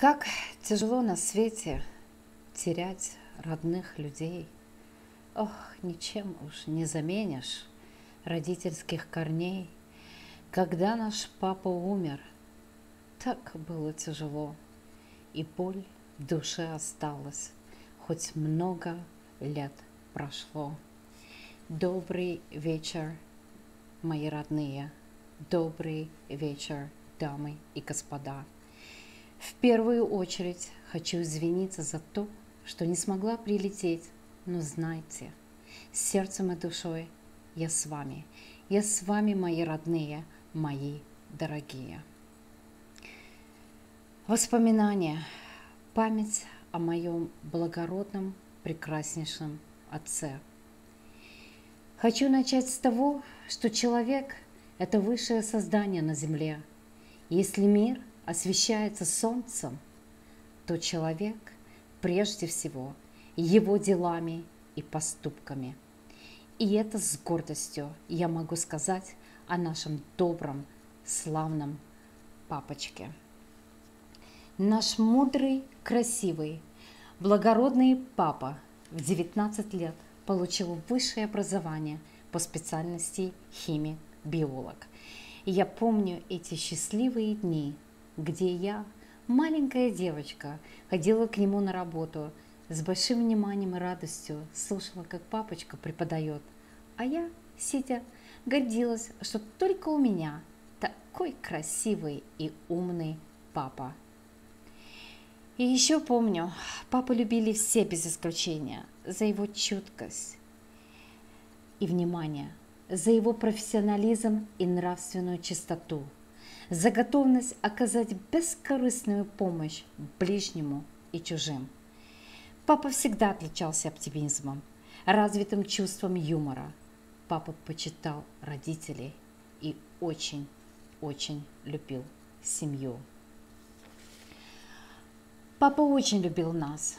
Как тяжело на свете терять родных людей. Ох, ничем уж не заменишь родительских корней. Когда наш папа умер, так было тяжело, и боль в душе осталась, хоть много лет прошло. Добрый вечер, мои родные, добрый вечер, дамы и господа. В первую очередь хочу извиниться за то, что не смогла прилететь, но знайте, сердцем и душой я с вами. Я с вами, мои родные, мои дорогие. Воспоминания, память о моем благородном, прекраснейшем отце. Хочу начать с того, что человек – это высшее создание на земле. Если мир – освещается солнцем, то человек прежде всего его делами и поступками. И это с гордостью я могу сказать о нашем добром, славном папочке. Наш мудрый, красивый, благородный папа в 19 лет получил высшее образование по специальности химик-биолог. И я помню эти счастливые дни – где я, маленькая девочка, ходила к нему на работу, с большим вниманием и радостью слушала, как папочка преподает, а я, сидя, гордилась, что только у меня такой красивый и умный папа. И еще помню, папу любили все без исключения за его чуткость и внимание, за его профессионализм и нравственную чистоту – за готовность оказать бескорыстную помощь ближнему и чужим. Папа всегда отличался оптимизмом, развитым чувством юмора. Папа почитал родителей и очень-очень любил семью. Папа очень любил нас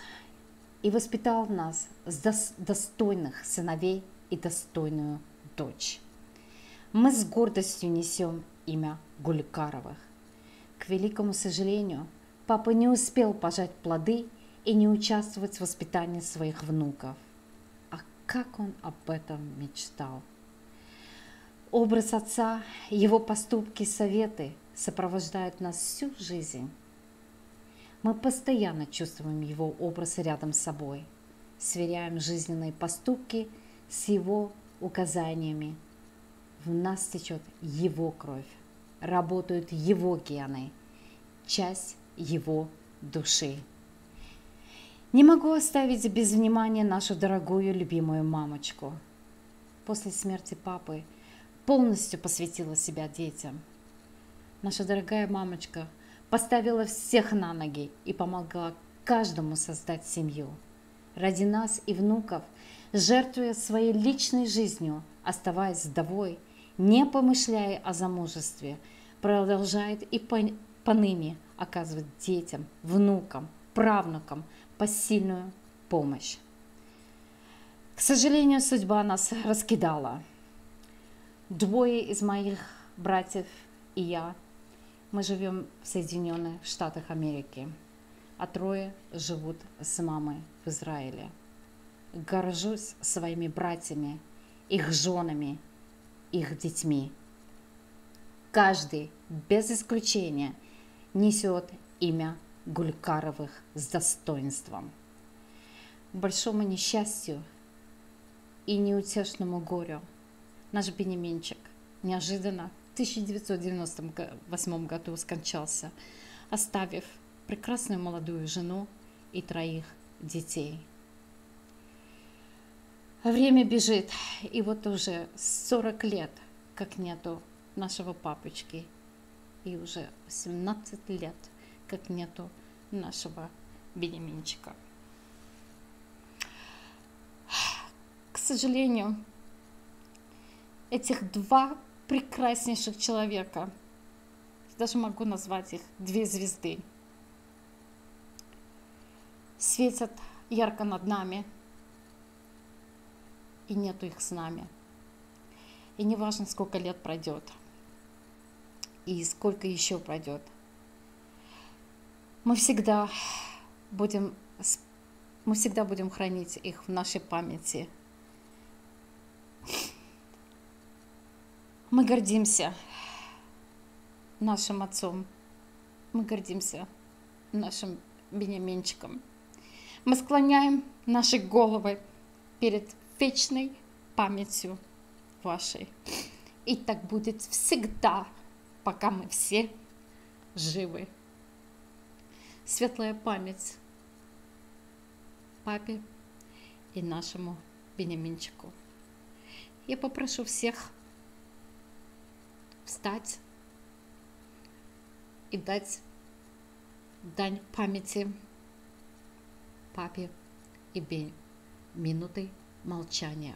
и воспитал нас с достойных сыновей и достойную дочь. Мы с гордостью несем имя Гулькаровых. К великому сожалению, папа не успел пожать плоды и не участвовать в воспитании своих внуков. А как он об этом мечтал! Образ отца, его поступки, советы сопровождают нас всю жизнь. Мы постоянно чувствуем его образ рядом с собой, сверяем жизненные поступки с его указаниями. В нас течет его кровь работают его гены, часть его души. Не могу оставить без внимания нашу дорогую любимую мамочку. После смерти папы полностью посвятила себя детям. Наша дорогая мамочка поставила всех на ноги и помогла каждому создать семью. Ради нас и внуков, жертвуя своей личной жизнью, оставаясь вдовой – не помышляя о замужестве, продолжает и поныне оказывать детям, внукам, правнукам посильную помощь. К сожалению, судьба нас раскидала. Двое из моих братьев и я, мы живем в Соединенных Штатах Америки, а трое живут с мамой в Израиле. Горжусь своими братьями, их женами – их детьми. Каждый, без исключения, несет имя Гулькаровых с достоинством. Большому несчастью и неутешному горю наш Бенеминчик неожиданно в 1998 году скончался, оставив прекрасную молодую жену и троих детей – Время бежит, и вот уже 40 лет, как нету нашего папочки, и уже 17 лет, как нету нашего Бенеминчика. К сожалению, этих два прекраснейших человека, даже могу назвать их две звезды, светят ярко над нами – и нету их с нами. И не важно, сколько лет пройдет, и сколько еще пройдет. Мы всегда будем, мы всегда будем хранить их в нашей памяти. Мы гордимся нашим отцом. Мы гордимся нашим Бенеминчиком. Мы склоняем наши головы перед вечной памятью вашей. И так будет всегда, пока мы все живы. Светлая память папе и нашему Бенеминчику. Я попрошу всех встать и дать дань памяти папе и Бен минутой молчания.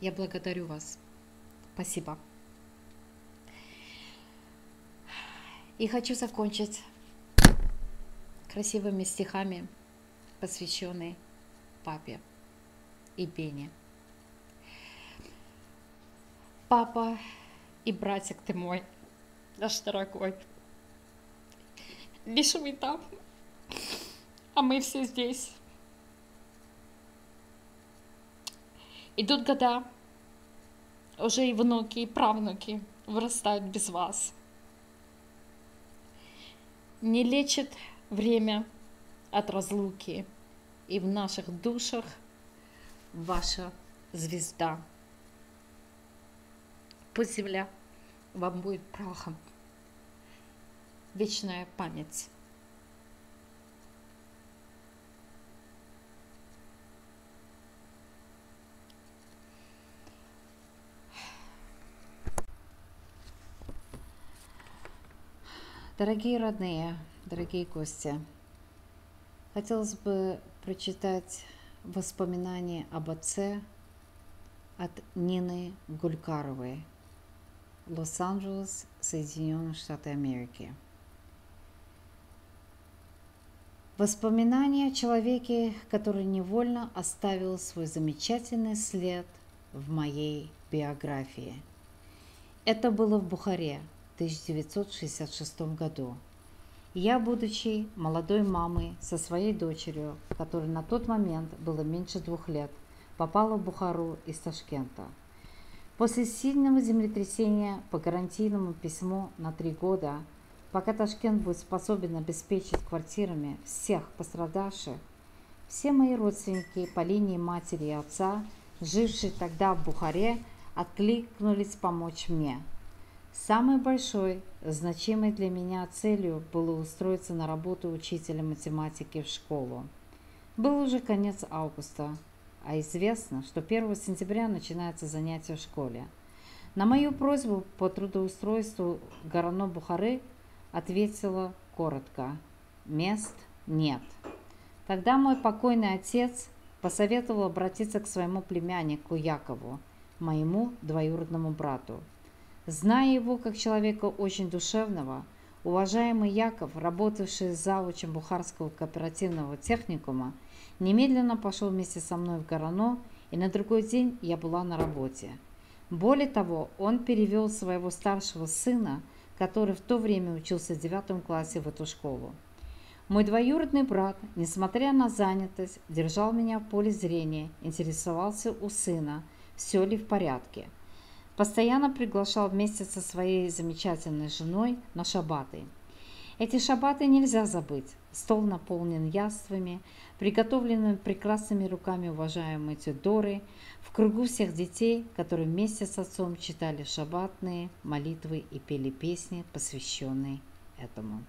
Я благодарю вас. Спасибо. И хочу закончить красивыми стихами, посвященные папе и Бене. Папа и братик ты мой, наш дорогой. Лишь там, а мы все здесь. Идут года, уже и внуки, и правнуки вырастают без вас. Не лечит время от разлуки, и в наших душах ваша звезда. Пусть земля вам будет прахом. Вечная память. Дорогие родные, дорогие гости, хотелось бы прочитать воспоминания об отце от Нины Гулькаровой, Лос-Анджелес, Соединенные Штаты Америки. Воспоминания о человеке, который невольно оставил свой замечательный след в моей биографии. Это было в Бухаре – 1966 году. Я, будучи молодой мамой со своей дочерью, которой на тот момент было меньше двух лет, попала в Бухару из Ташкента. После сильного землетрясения по гарантийному письму на три года, пока Ташкент будет способен обеспечить квартирами всех пострадавших, все мои родственники по линии матери и отца, жившие тогда в Бухаре, откликнулись помочь мне – Самой большой, значимой для меня целью было устроиться на работу учителя математики в школу. Был уже конец августа, а известно, что 1 сентября начинается занятие в школе. На мою просьбу по трудоустройству Горано Бухары ответила коротко «Мест нет». Тогда мой покойный отец посоветовал обратиться к своему племяннику Якову, моему двоюродному брату – Зная его как человека очень душевного, уважаемый Яков, работавший завучем Бухарского кооперативного техникума, немедленно пошел вместе со мной в Горано, и на другой день я была на работе. Более того, он перевел своего старшего сына, который в то время учился в девятом классе в эту школу. Мой двоюродный брат, несмотря на занятость, держал меня в поле зрения, интересовался у сына, все ли в порядке – постоянно приглашал вместе со своей замечательной женой на шабаты. Эти шабаты нельзя забыть. Стол наполнен яствами, приготовленными прекрасными руками уважаемой Тюдоры, в кругу всех детей, которые вместе с отцом читали шабатные молитвы и пели песни, посвященные этому.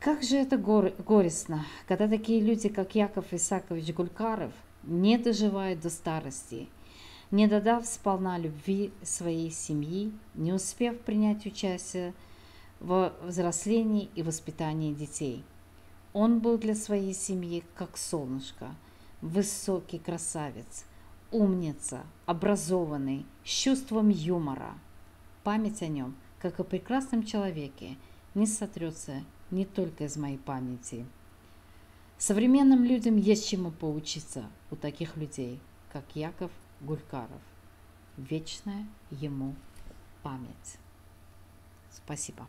Как же это гор горестно, когда такие люди, как Яков Исакович Гулькаров, не доживают до старости – не додав сполна любви своей семьи, не успев принять участие взрослении и воспитании детей. Он был для своей семьи как солнышко, высокий красавец, умница, образованный, с чувством юмора. Память о нем, как о прекрасном человеке, не сотрется не только из моей памяти. Современным людям есть чему поучиться у таких людей, как Яков Гулькаров. Вечная ему память. Спасибо.